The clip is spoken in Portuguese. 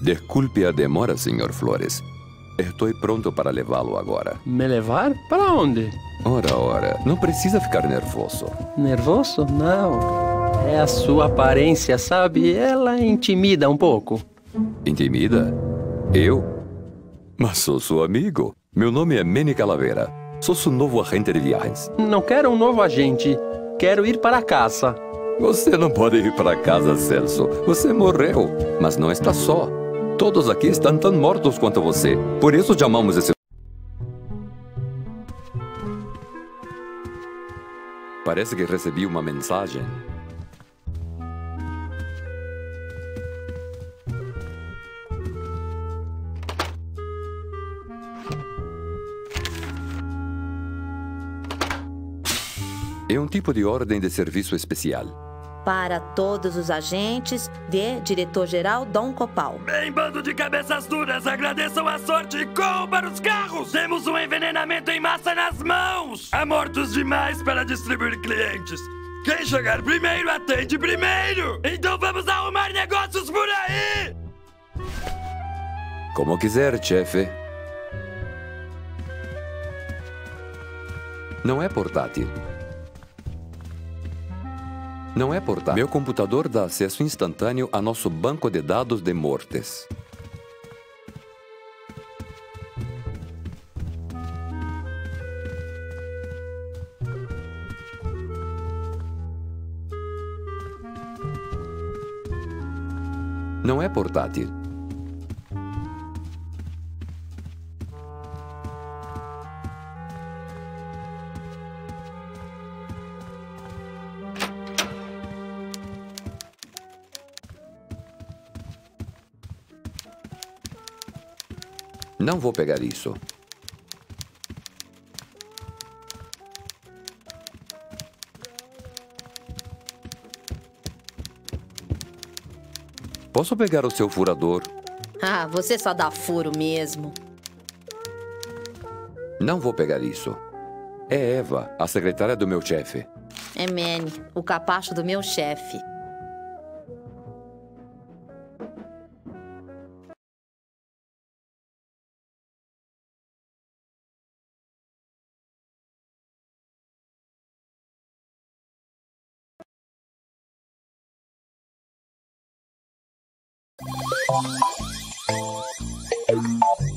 Desculpe a demora, Sr. Flores. Estou pronto para levá-lo agora. Me levar? Para onde? Ora, ora, não precisa ficar nervoso. Nervoso? Não. É a sua aparência, sabe? Ela intimida um pouco. Intimida? Eu? Mas sou seu amigo. Meu nome é Manny Calavera. Sou seu novo agente de viagens. Não quero um novo agente. Quero ir para casa. Você não pode ir para casa, Celso. Você morreu, mas não está só. Todos aqui estão tão mortos quanto você. Por isso chamamos esse. Parece que recebi uma mensagem. É um tipo de ordem de serviço especial. Para todos os agentes de Diretor-Geral Dom Copal. Bem, bando de cabeças duras, agradeçam a sorte e corram para os carros! Temos um envenenamento em massa nas mãos! Há mortos demais para distribuir clientes. Quem chegar primeiro, atende primeiro! Então vamos arrumar negócios por aí! Como quiser, chefe. Não é portátil. Não é portátil. Meu computador dá acesso instantâneo a nosso banco de dados de mortes. Não é portátil. Não vou pegar isso. Posso pegar o seu furador? Ah, você só dá furo mesmo. Não vou pegar isso. É Eva, a secretária do meu chefe. É Manny, o capacho do meu chefe. Thank you.